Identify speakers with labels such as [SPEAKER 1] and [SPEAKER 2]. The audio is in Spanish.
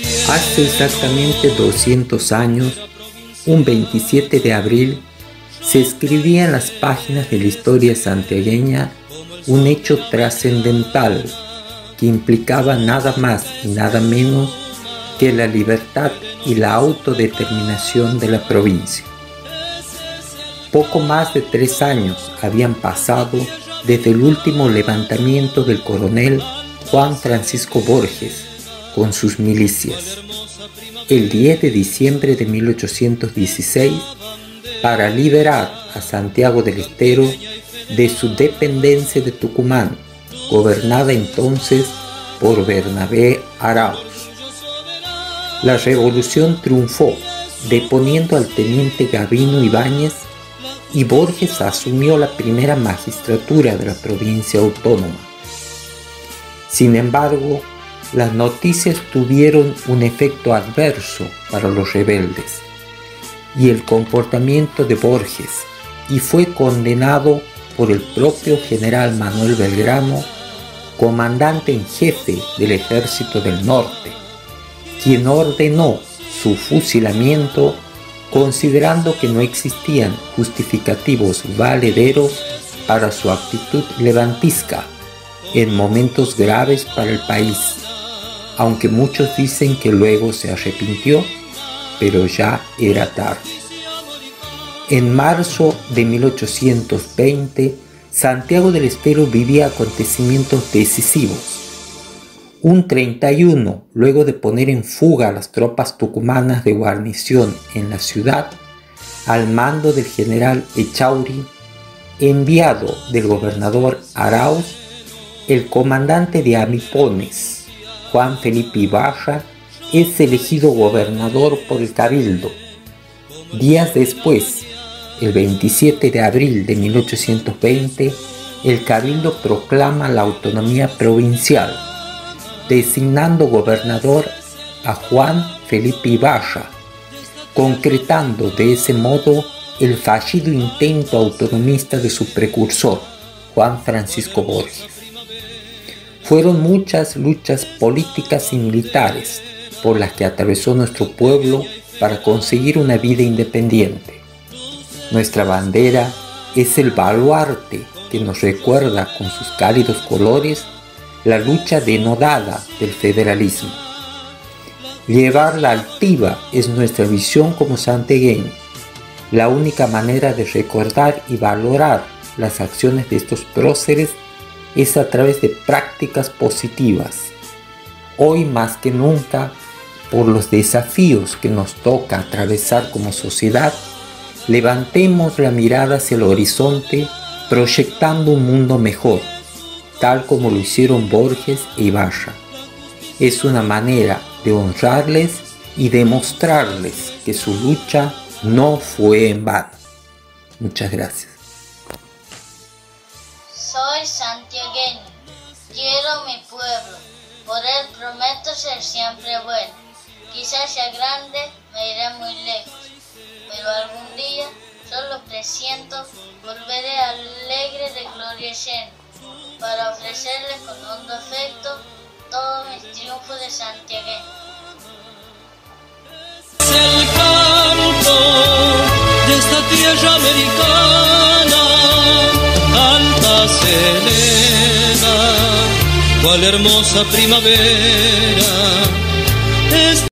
[SPEAKER 1] Hace exactamente 200 años, un 27 de abril, se escribía en las páginas de la historia santiagueña un hecho trascendental que implicaba nada más y nada menos que la libertad y la autodeterminación de la provincia. Poco más de tres años habían pasado desde el último levantamiento del coronel Juan Francisco Borges con sus milicias, el 10 de diciembre de 1816, para liberar a Santiago del Estero de su dependencia de Tucumán, gobernada entonces por Bernabé Arauz. La revolución triunfó, deponiendo al teniente Gavino Ibáñez y Borges asumió la primera magistratura de la provincia autónoma. Sin embargo, las noticias tuvieron un efecto adverso para los rebeldes y el comportamiento de Borges y fue condenado por el propio general Manuel Belgrano, comandante en jefe del ejército del norte, quien ordenó su fusilamiento considerando que no existían justificativos valederos para su actitud levantisca en momentos graves para el país aunque muchos dicen que luego se arrepintió, pero ya era tarde. En marzo de 1820, Santiago del Estero vivía acontecimientos decisivos. Un 31, luego de poner en fuga a las tropas tucumanas de guarnición en la ciudad, al mando del general Echauri, enviado del gobernador Arauz, el comandante de Amipones, Juan Felipe Ibarra es elegido gobernador por el Cabildo. Días después, el 27 de abril de 1820, el Cabildo proclama la autonomía provincial, designando gobernador a Juan Felipe Ibarra, concretando de ese modo el fallido intento autonomista de su precursor, Juan Francisco Borges. Fueron muchas luchas políticas y militares por las que atravesó nuestro pueblo para conseguir una vida independiente. Nuestra bandera es el baluarte que nos recuerda con sus cálidos colores la lucha denodada del federalismo. Llevarla altiva es nuestra visión como santegueños, la única manera de recordar y valorar las acciones de estos próceres es a través de prácticas positivas. Hoy más que nunca, por los desafíos que nos toca atravesar como sociedad, levantemos la mirada hacia el horizonte proyectando un mundo mejor, tal como lo hicieron Borges e Ibarra. Es una manera de honrarles y demostrarles que su lucha no fue en vano. Muchas gracias.
[SPEAKER 2] Soy santiagueño, quiero mi pueblo, por él prometo ser siempre bueno. Quizás sea grande, me iré muy lejos, pero algún día, solo presiento, volveré alegre de gloria lleno, para ofrecerles con hondo afecto todo mi triunfo de santiagueño.
[SPEAKER 3] el canto de esta tierra americana cual hermosa primavera